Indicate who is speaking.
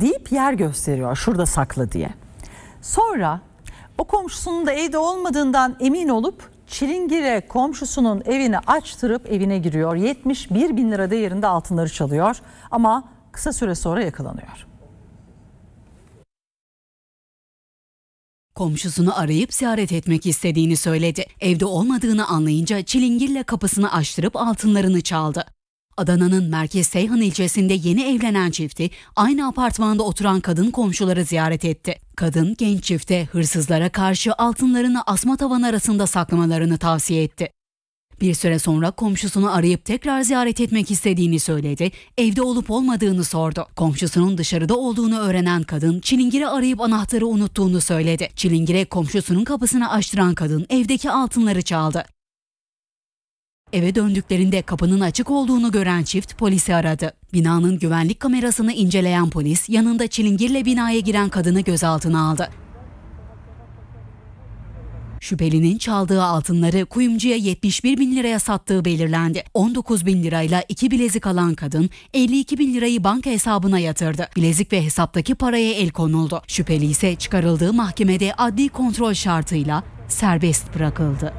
Speaker 1: deyip yer gösteriyor şurada saklı diye. Sonra o komşusunun da evde olmadığından emin olup Çilingir'e komşusunun evini açtırıp evine giriyor. 71 bin lira değerinde altınları çalıyor ama kısa süre sonra yakalanıyor.
Speaker 2: Komşusunu arayıp ziyaret etmek istediğini söyledi. Evde olmadığını anlayınca çilingirle kapısını açtırıp altınlarını çaldı. Adana'nın Merkez Seyhan ilçesinde yeni evlenen çifti aynı apartmanda oturan kadın komşuları ziyaret etti. Kadın genç çifte hırsızlara karşı altınlarını asma tavan arasında saklamalarını tavsiye etti. Bir süre sonra komşusunu arayıp tekrar ziyaret etmek istediğini söyledi. Evde olup olmadığını sordu. Komşusunun dışarıda olduğunu öğrenen kadın Çilingir'i arayıp anahtarı unuttuğunu söyledi. Çilingir'e komşusunun kapısını açtıran kadın evdeki altınları çaldı. Eve döndüklerinde kapının açık olduğunu gören çift polisi aradı. Binanın güvenlik kamerasını inceleyen polis yanında çilingirle binaya giren kadını gözaltına aldı. Şüphelinin çaldığı altınları kuyumcuya 71 bin liraya sattığı belirlendi. 19 bin lirayla iki bilezik alan kadın 52 bin lirayı banka hesabına yatırdı. Bilezik ve hesaptaki paraya el konuldu. Şüpheli ise çıkarıldığı mahkemede adli kontrol şartıyla serbest bırakıldı.